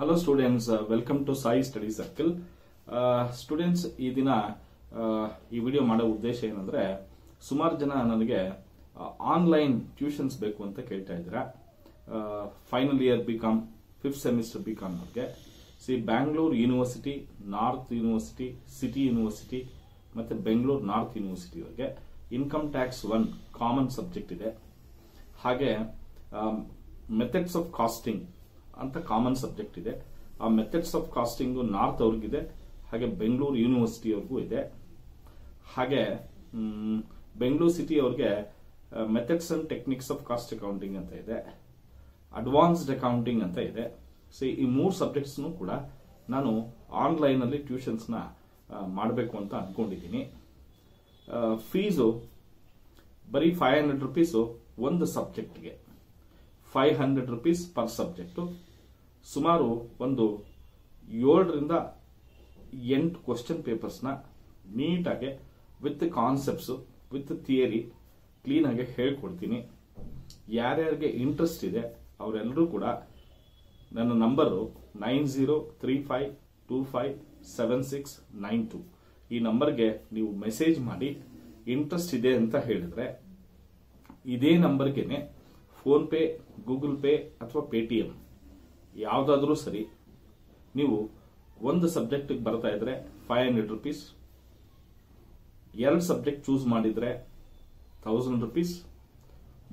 Hello students welcome to Sai study circle students ಈ ದಿನ ಈ ವಿಡಿಯೋ ಮಾಡೋ ಉದ್ದೇಶ ಏನಂದ್ರೆ, ಸುಮಾರು ಜನ ನನಗೆ ಆನ್ಲೈನ್ ಟ್ಯೂಷನ್ಸ್ ಬೇಕು ಅಂತ ಕೇಳ್ತಾ ಇದ್ದೀರಾ. Final year B Com fifth semester B Com ಅವ್ರಿಗೆ C Bangalore university north university city university ಮತ್ತೆ ಬೆಂಗಳೂರು ನಾರ್ತ್ ಯೂನಿವರ್ಸಿಟಿ ಅವ್ರಿಗೆ income tax one common subject ಇದೆ. ಹಾಗೆ ಮೆಥಡ್ಸ್ ಆಫ್ ಕಾಸ್ಟಿಂಗ್ ಅಂತ ಕಾಮನ್ ಸಬ್ಜೆಕ್ಟ್ ಇದೆ. ಆ ಮೆಥಡ್ಸ್ ಆಫ್ ಕಾಸ್ಟಿಂಗ್ ನಾರ್ತ್ ಅವ್ರಿಗಿದೆ, ಹಾಗೆ ಬೆಂಗಳೂರು ಯೂನಿವರ್ಸಿಟಿ ಅವ್ರಿಗೂ ಇದೆ. ಹಾಗೆ ಬೆಂಗಳೂರು ಸಿಟಿ ಅವ್ರಿಗೆ methods and techniques of cost accounting ಅಂತ ಇದೆ. ಅಡ್ವಾನ್ಸ್ಡ್ ಅಕೌಂಟಿಂಗ್ ಅಂತ ಇದೆ. ಸೊ ಈ ಮೂರು ಸಬ್ಜೆಕ್ಟ್ಸ್ನು ಕೂಡ ನಾನು ಆನ್ಲೈನ್ ಅಲ್ಲಿ ಟ್ಯೂಷನ್ಸ್ನ ಮಾಡಬೇಕು ಅಂತ ಅಂದ್ಕೊಂಡಿದ್ದೀನಿ ಫೀಸು ಬರೀ ಫೈವ್ ಹಂಡ್ರೆಡ್ ರುಪೀಸು ಒಂದು ಸಬ್ಜೆಕ್ಟ್ಗೆ five hundred rupees per subject ಸುಮಾರು ಒಂದು ಏಳರಿಂದ ಎಂಟು ಕ್ವಶನ್ ಪೇಪರ್ಸ್ನ ನೀಟಾಗಿ ವಿತ್ ಕಾನ್ಸೆಪ್ಟ್ಸ್ ವಿತ್ ಥಿಯರಿ ಕ್ಲೀನಾಗಿ ಹೇಳ್ಕೊಡ್ತೀನಿ. ಯಾರ್ಯಾರಿಗೆ ಇಂಟ್ರೆಸ್ಟ್ ಇದೆ ಅವರೆಲ್ಲರೂ ಕೂಡ ನನ್ನ number nine zero three five two five seven six nine two. ಈ ನಂಬರ್ಗೆ ನೀವು ಮೆಸೇಜ್ ಮಾಡಿ ಇಂಟ್ರೆಸ್ಟ್ ಇದೆ ಅಂತ ಹೇಳಿದ್ರೆ, ಇದೇ ನಂಬರ್ಗೆನೆ ಫೋನ್ ಪೇ ಗೂಗಲ್ ಪೇ ಅಥವಾ ಪೇಟಿಎಂ ಯಾವುದಾದ್ರೂ ಸರಿ, ನೀವು ಒಂದು ಸಬ್ಜೆಕ್ಟ್ ಬರ್ತಾ ಇದ್ರೆ ಫೈವ್ ಹಂಡ್ರೆಡ್ ರುಪೀಸ್ ಎರಡು ಸಬ್ಜೆಕ್ಟ್ ಚೂಸ್ ಮಾಡಿದ್ರೆ ಥೌಸಂಡ್ ರುಪೀಸ್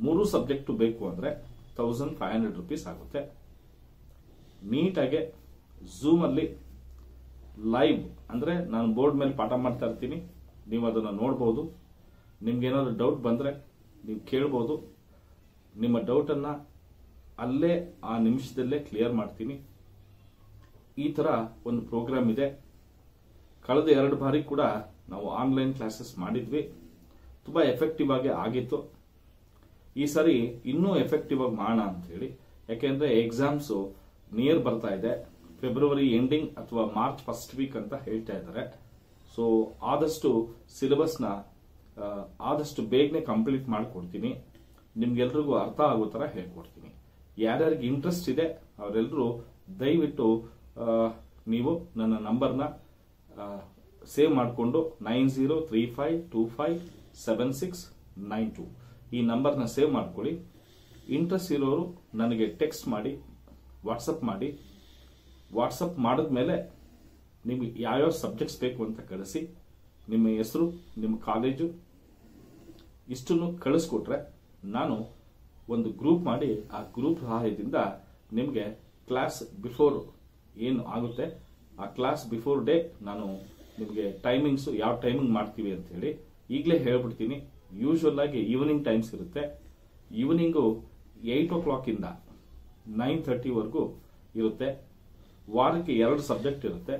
ಮೂರು ಸಬ್ಜೆಕ್ಟು ಬೇಕು ಅಂದ್ರೆ ಥೌಸಂಡ್ ಫೈವ್ ಹಂಡ್ರೆಡ್ ರುಪೀಸ್ ಆಗುತ್ತೆ. ನೀಟಾಗೆ ಝೂಮಲ್ಲಿ ಲೈವ್ ಅಂದ್ರೆ ನಾನು ಬೋರ್ಡ್ ಮೇಲೆ ಪಾಠ ಮಾಡ್ತಾ ಇರ್ತೀನಿ, ನೀವು ಅದನ್ನು ನೋಡಬಹುದು ನಿಮ್ಗೆ ಏನಾದ್ರೂ ಡೌಟ್ ಬಂದ್ರೆ ನೀವು ಕೇಳ್ಬೋದು. ನಿಮ್ಮ ಡೌಟ್ ಅನ್ನ ಅಲ್ಲೇ ಆ ನಿಮಿಷದಲ್ಲೇ ಕ್ಲಿಯರ್ ಮಾಡ್ತೀನಿ. ಈ ತರ ಒಂದು ಪ್ರೋಗ್ರಾಮ್ ಇದೆ. ಕಳೆದ ಎರಡು ಬಾರಿ ಕೂಡ ನಾವು ಆನ್ಲೈನ್ ಕ್ಲಾಸಸ್ ಮಾಡಿದ್ವಿ. ತುಂಬಾ ಎಫೆಕ್ಟಿವ್ ಆಗಿ ಆಗಿತ್ತು. ಈ ಸರಿ ಇನ್ನೂ ಎಫೆಕ್ಟಿವ್ ಆಗಿ ಮಾಡೋಣ ಅಂತ ಹೇಳಿ. ಯಾಕೆಂದ್ರೆ ಎಕ್ಸಾಮ್ಸ್ ನಿಯರ್ ಬರ್ತಾ ಇದೆ. ಫೆಬ್ರವರಿ ಎಂಡಿಂಗ್ ಅಥವಾ ಮಾರ್ಚ್ ಫಸ್ಟ್ ವೀಕ್ ಅಂತ ಹೇಳ್ತಾ ಇದ್ದಾರೆ. ಸೊ ಆದಷ್ಟು ಸಿಲೆಬಸ್ನ ಆದಷ್ಟು ಬೇಗನೆ ಕಂಪ್ಲೀಟ್ ಮಾಡಿಕೊಡ್ತೀನಿ. ನಿಮ್ಗೆಲ್ರಿಗೂ ಅರ್ಥ ಆಗೋ ತರ ಹೇಳ್ಕೊಡ್ತೀನಿ. ಯಾರ್ಯಾರಿಗೆ ಇಂಟ್ರೆಸ್ಟ್ ಇದೆ ಅವರೆಲ್ಲರೂ ದಯವಿಟ್ಟು ನೀವು ನನ್ನ ನಂಬರ್ನ ಸೇವ್ ಮಾಡಿಕೊಂಡು nine zero three five two five seven six nine two ಈ ನಂಬರ್ನ ಸೇವ್ ಮಾಡ್ಕೊಳ್ಳಿ. ಇಂಟ್ರೆಸ್ಟ್ ಇರೋರು ನನಗೆ ಟೆಕ್ಸ್ಟ್ ಮಾಡಿ ವಾಟ್ಸಪ್ ಮಾಡಿ. ವಾಟ್ಸಪ್ ಮಾಡಿದ್ಮೇಲೆ ನಿಮ್ಗೆ ಯಾವ್ಯಾವ ಸಬ್ಜೆಕ್ಟ್ಸ್ ಬೇಕು ಅಂತ ಕಳಿಸಿ. ನಿಮ್ಮ ಹೆಸರು, ನಿಮ್ಮ ಕಾಲೇಜು ಇಷ್ಟನ್ನು ಕಳಿಸ್ಕೊಟ್ರೆ ನಾನು ಒಂದು ಗ್ರೂಪ್ ಮಾಡಿ, ಆ ಗ್ರೂಪ್ ಸಹಾಯದಿಂದ ನಿಮಗೆ ಕ್ಲಾಸ್ ಬಿಫೋರ್ ಏನು ಆಗುತ್ತೆ, ಆ ಕ್ಲಾಸ್ ಬಿಫೋರ್ ಡೇ ನಾನು ನಿಮಗೆ ಟೈಮಿಂಗ್ಸ್ ಯಾವ ಟೈಮಿಂಗ್ ಮಾಡ್ತೀವಿ ಅಂತ ಹೇಳಿ ಈಗಲೇ ಹೇಳ್ಬಿಡ್ತೀನಿ. ಯೂಶುವಲ್ ಆಗಿ ಈವ್ನಿಂಗ್ ಟೈಮ್ಸ್ ಇರುತ್ತೆ. ಈವ್ನಿಂಗು ಏಯ್ಟ್ ಓ ಕ್ಲಾಕ್ ಇಂದ ನೈನ್ ಥರ್ಟಿವರೆಗೂ ಇರುತ್ತೆ. ವಾರಕ್ಕೆ ಎರಡು ಸಬ್ಜೆಕ್ಟ್ ಇರುತ್ತೆ.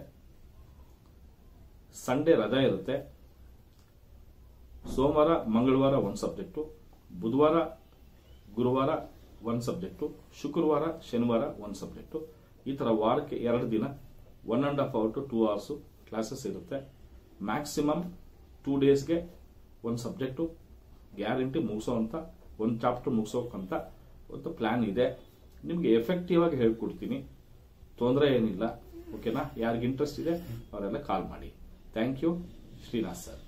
ಸಂಡೇ ರಜಾ ಇರುತ್ತೆ. ಸೋಮವಾರ, ಮಂಗಳವಾರ ಒಂದು ಸಬ್ಜೆಕ್ಟು ಬುಧವಾರ ಗುರುವಾರ ಒಂದು ಸಬ್ಜೆಕ್ಟು ಶುಕ್ರವಾರ, ಶನಿವಾರ ಒಂದು ಸಬ್ಜೆಕ್ಟು ಈ ಥರ ವಾರಕ್ಕೆ ಎರಡು ದಿನ one and half hour to two hours classes ಇರುತ್ತೆ. ಮ್ಯಾಕ್ಸಿಮಮ್ ಟೂ ಡೇಸ್ಗೆ ಒಂದು ಸಬ್ಜೆಕ್ಟು ಗ್ಯಾರಂಟಿ ಮುಗಿಸೋ ಅಂತ ಒಂದು ಚಾಪ್ಟರ್ ಮುಗಿಸೋಕ್ಕಂತ ಒಂದು ಪ್ಲ್ಯಾನ್ ಇದೆ. ನಿಮಗೆ ಎಫೆಕ್ಟಿವ್ ಆಗಿ ಹೇಳ್ಕೊಡ್ತೀನಿ. ತೊಂದರೆ ಏನಿಲ್ಲ. ಓಕೆನಾ ಯಾರಿಗೆ ಇಂಟ್ರೆಸ್ಟ್ ಇದೆ, ಅವರೆಲ್ಲ ಕಾಲ್ ಮಾಡಿ. Thank you Srinath sir